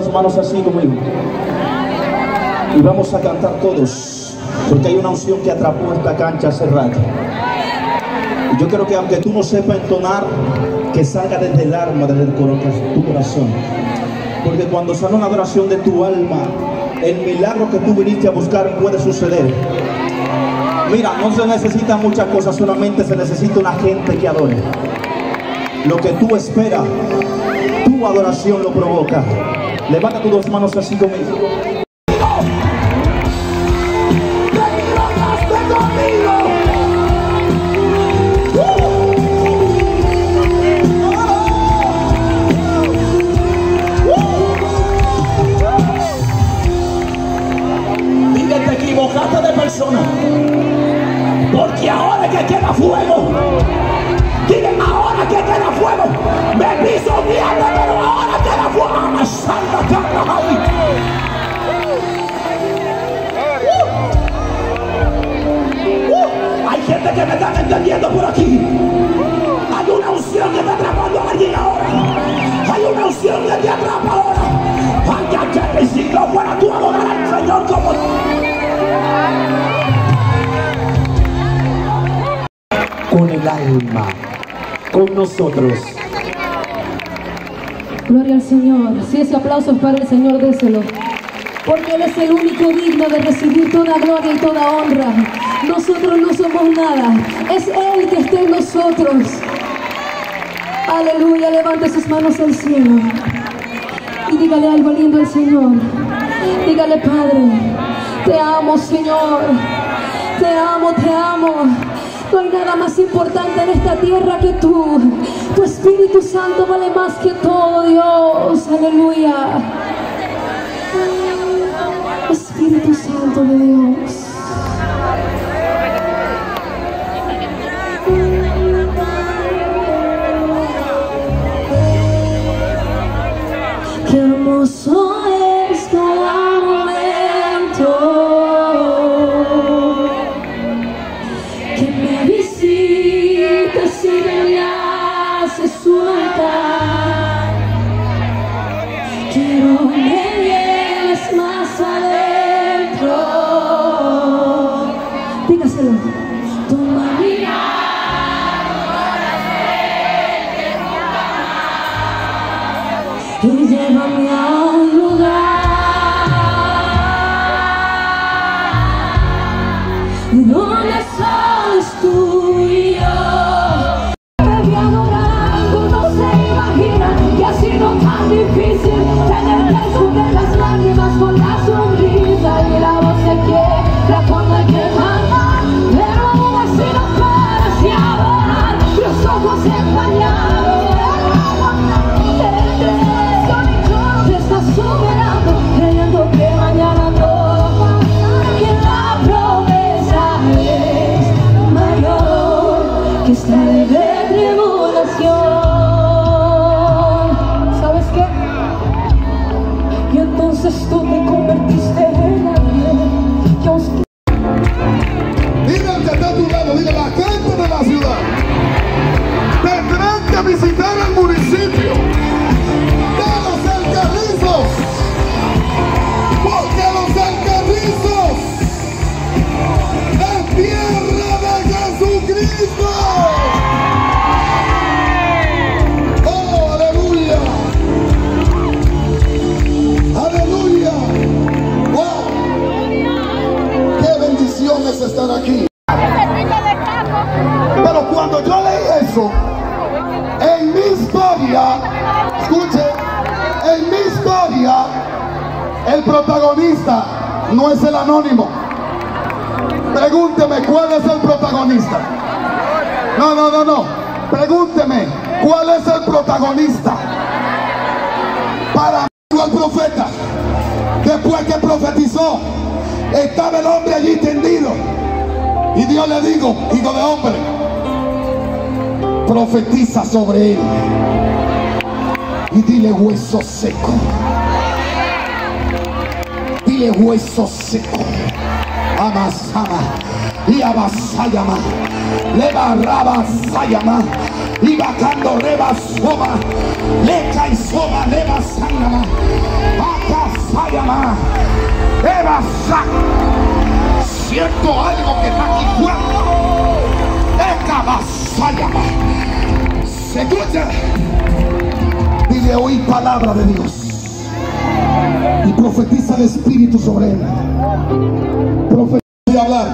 dos manos así conmigo. Y vamos a cantar todos. Porque hay una unción que atrapó esta cancha hace rato. Y yo quiero que aunque tú no sepas entonar, que salga desde el alma, desde el corazón, tu corazón. Porque cuando sale una adoración de tu alma, el milagro que tú viniste a buscar puede suceder. Mira, no se necesitan muchas cosas, solamente se necesita una gente que adore. Lo que tú esperas, tu adoración lo provoca. Levanta tus dos manos así conmigo. Dile, te equivocaste de persona. Porque ahora que queda fuego. Hay gente que me está entendiendo por aquí. Hay una unción que está atrapando a alguien ahora. Hay una unción que te atrapa ahora. Aunque que mi ciclo fuera tú adorar al Señor como con el alma, con nosotros. Gloria al Señor. Si ese aplauso es para el Señor, déselo. Porque Él es el único digno de recibir toda gloria y toda honra. Nosotros no somos nada. Es Él que está en nosotros. Aleluya. Levante sus manos al cielo. Y dígale algo lindo al Señor. Dígale, Padre, te amo, Señor. Te amo, te amo. No hay nada más importante en esta tierra que tú. Tu Espíritu Santo vale más que todo, Dios. Aleluya. Espíritu Santo de Dios. Y Y entonces estar aquí. Pero cuando yo leí eso, en mi historia, escuche, en mi historia, el protagonista no es el anónimo. Pregúnteme cuál es el protagonista. No, no, no, no. Pregúnteme cuál es el protagonista. Para mí, el profeta, después que profetizó, estaba el hombre allí tendido. Y Dios le dijo, hijo de hombre, profetiza sobre él. Y dile hueso seco. Dile hueso seco. Amasama. Y abasayama. Le barraba sayama. Y bacando reba soma. Le caizoma leva sangama. Acasayama. Eva sa. Siento algo que está aquí. Ecabasayama. Se escucha. Dile oí palabra de Dios. Y profetiza el Espíritu sobre él. Profetiza podía hablar.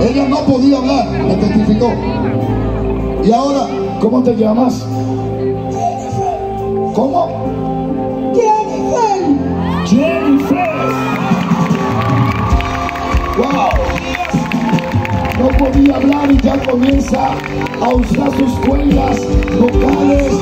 Ella no podía hablar, me testificó. Y ahora, ¿cómo te llamas? ¿Cómo? Jennifer. Wow. No podía hablar y ya comienza a usar sus cuerdas vocales.